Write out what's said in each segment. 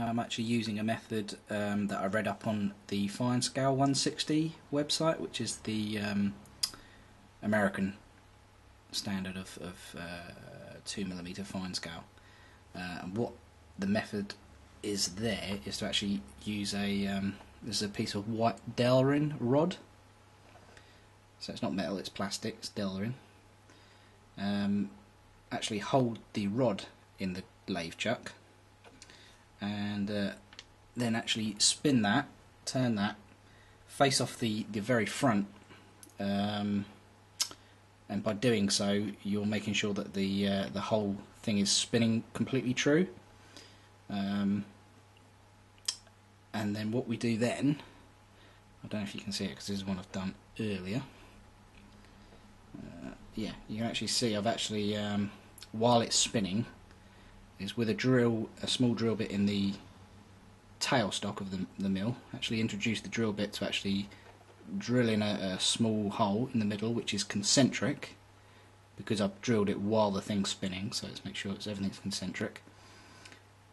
I'm actually using a method um, that I read up on the Fine Scale 160 website, which is the um, American standard of, of uh, 2mm fine scale. Uh, and what the method is there is to actually use a um, there's a piece of white Delrin rod. So it's not metal, it's plastic, it's Delrin. Um, actually hold the rod in the lathe chuck and uh, then actually spin that, turn that, face off the, the very front um, and by doing so you're making sure that the uh, the whole thing is spinning completely true. Um, and then what we do then I don't know if you can see it because this is one I've done earlier. Uh, yeah you can actually see I've actually um, while it's spinning is with a drill a small drill bit in the tailstock of the, the mill. Actually introduce the drill bit to actually drill in a, a small hole in the middle which is concentric because I've drilled it while the thing's spinning so let's make sure it's everything's concentric.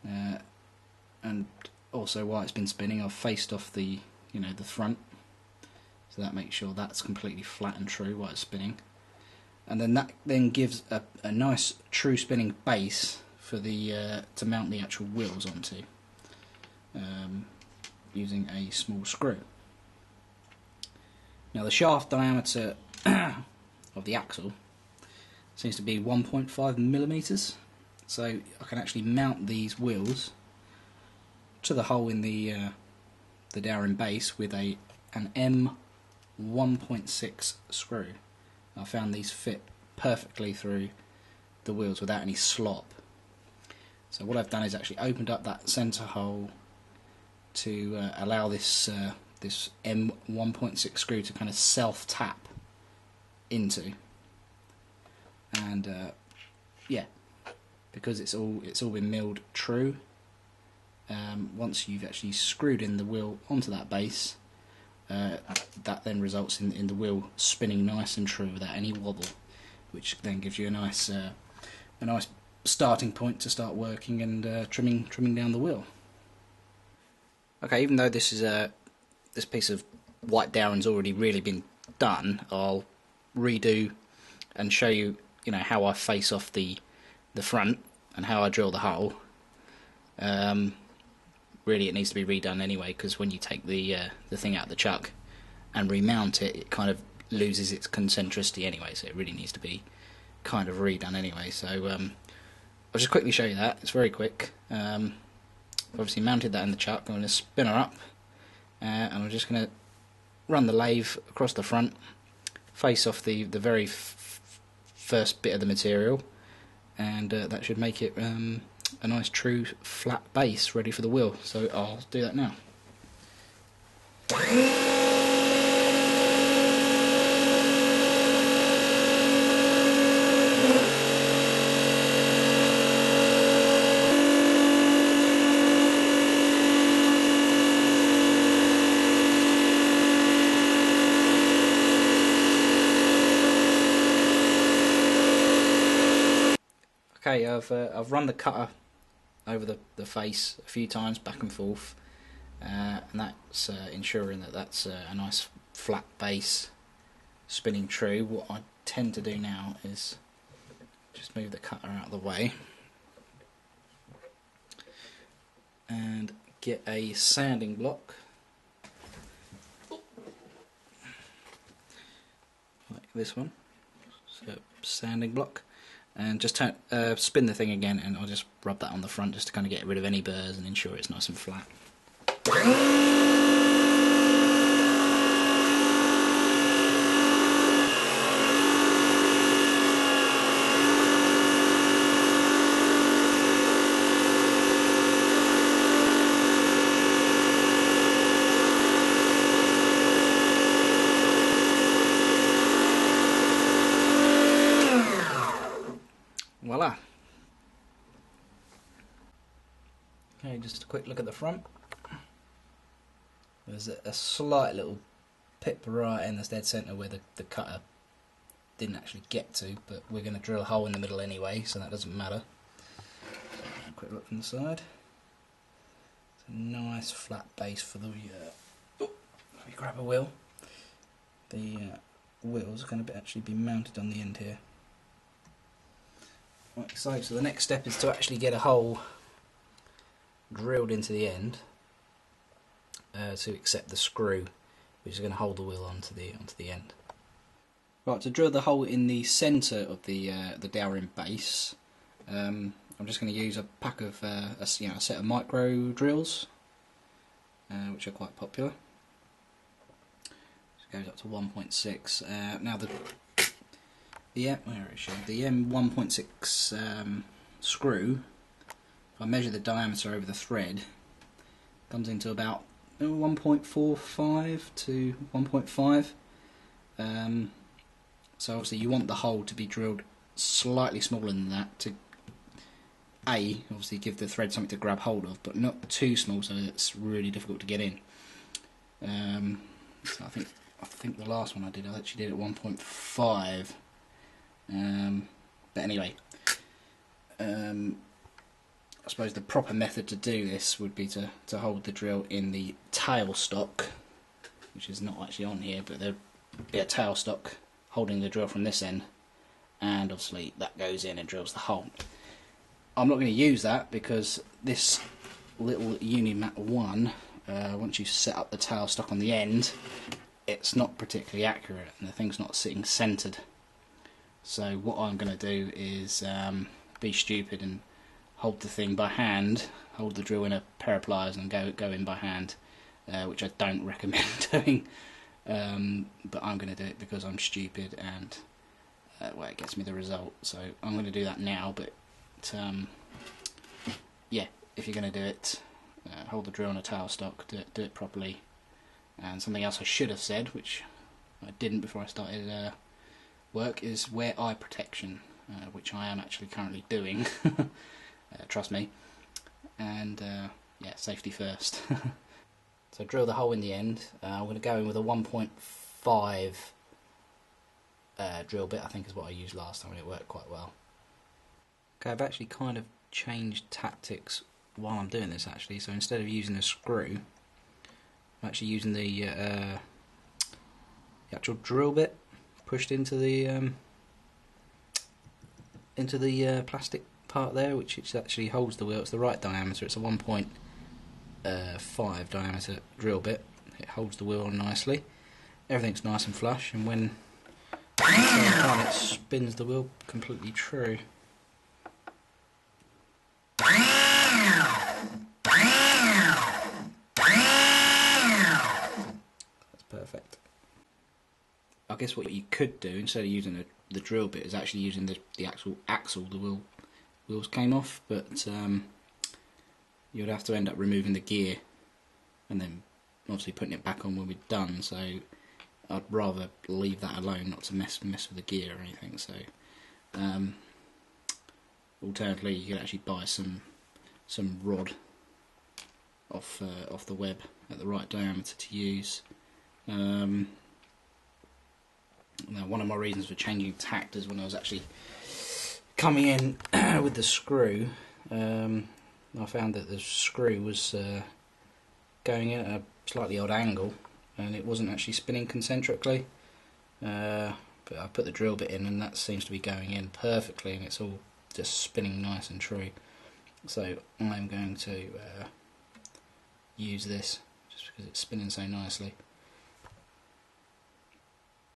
Uh, and also while it's been spinning I've faced off the you know the front so that makes sure that's completely flat and true while it's spinning. And then that then gives a, a nice true spinning base for the uh, to mount the actual wheels onto um, using a small screw now the shaft diameter of the axle seems to be 1.5 millimeters so I can actually mount these wheels to the hole in the uh, the Delrin base with a an M 1.6 screw. I found these fit perfectly through the wheels without any slop. So what I've done is actually opened up that centre hole to uh, allow this uh, this M 1.6 screw to kind of self tap into, and uh, yeah, because it's all it's all been milled true. Um, once you've actually screwed in the wheel onto that base, uh, that then results in in the wheel spinning nice and true without any wobble, which then gives you a nice uh, a nice starting point to start working and uh, trimming trimming down the wheel. Okay, even though this is a this piece of white Delrin's already really been done, I'll redo and show you you know how I face off the the front and how I drill the hole. Um, really, it needs to be redone anyway because when you take the uh, the thing out of the chuck and remount it, it kind of loses its concentricity anyway. So it really needs to be kind of redone anyway. So um, I'll just quickly show you that. It's very quick. Um, obviously mounted that in the chuck. I'm going to spin her up, uh, and I'm just going to run the lathe across the front, face off the the very first bit of the material and uh, that should make it um, a nice true flat base ready for the wheel so I'll do that now Okay, I've uh, I've run the cutter over the, the face a few times back and forth, uh, and that's uh, ensuring that that's uh, a nice flat base spinning true. What I tend to do now is just move the cutter out of the way and get a sanding block like this one. So sanding block and just turn, uh, spin the thing again and I'll just rub that on the front just to kind of get rid of any burrs and ensure it's nice and flat. Just a quick look at the front. There's a, a slight little pip right in the dead centre where the, the cutter didn't actually get to, but we're going to drill a hole in the middle anyway, so that doesn't matter. quick look from the side. nice flat base for the. Uh, oh, let me grab a wheel. The uh, wheels are going to be actually be mounted on the end here. Right, so, so the next step is to actually get a hole drilled into the end uh, to accept the screw, which is going to hold the wheel onto the onto the end. Right, to drill the hole in the centre of the uh, the dowel base, um, I'm just going to use a pack of uh, a, you know, a set of micro drills, uh, which are quite popular. Goes up to 1.6. Uh, now the the where is she? The M1.6 um, screw. If I measure the diameter over the thread, comes into about 1.45 to 1.5. Um, so obviously you want the hole to be drilled slightly smaller than that to a obviously give the thread something to grab hold of, but not too small so it's really difficult to get in. Um, so I think I think the last one I did I actually did at 1.5. Um, but anyway, um, I suppose the proper method to do this would be to, to hold the drill in the tailstock, which is not actually on here, but there'd be a tailstock holding the drill from this end, and obviously that goes in and drills the hole. I'm not going to use that because this little Unimat 1, uh, once you set up the tailstock on the end, it's not particularly accurate and the thing's not sitting centered. So what I'm going to do is um, be stupid and hold the thing by hand, hold the drill in a pair of pliers and go go in by hand, uh, which I don't recommend doing. Um, but I'm going to do it because I'm stupid and uh, well, it gets me the result. So I'm going to do that now. But um, yeah, if you're going to do it, uh, hold the drill on a tailstock, do it, do it properly. And something else I should have said, which I didn't before I started uh, work, is wear eye protection, uh, which I am actually currently doing. Uh, trust me. And uh, yeah, safety first. so drill the hole in the end. Uh, I'm going to go in with a 1.5 uh, drill bit, I think is what I used last time and it worked quite well. Okay, I've actually kind of changed tactics while I'm doing this actually. So instead of using a screw, I'm actually using the, uh, the actual drill bit pushed into the um, into the uh, plastic part there, which it actually holds the wheel. It's the right diameter. It's a 1.5 uh, diameter drill bit. It holds the wheel nicely. Everything's nice and flush, and when it spins the wheel completely true. That's perfect. I guess what you could do instead of using the, the drill bit is actually using the, the actual axle, the wheel wheels came off, but um, you'd have to end up removing the gear and then obviously putting it back on when we're done. So I'd rather leave that alone, not to mess mess with the gear or anything. So um, alternatively, you could actually buy some some rod off uh, off the web at the right diameter to use. Um, now, one of my reasons for changing tact is when I was actually coming in with the screw, um, I found that the screw was uh, going at a slightly odd angle and it wasn't actually spinning concentrically. Uh, but I put the drill bit in and that seems to be going in perfectly and it's all just spinning nice and true. So I'm going to uh, use this just because it's spinning so nicely.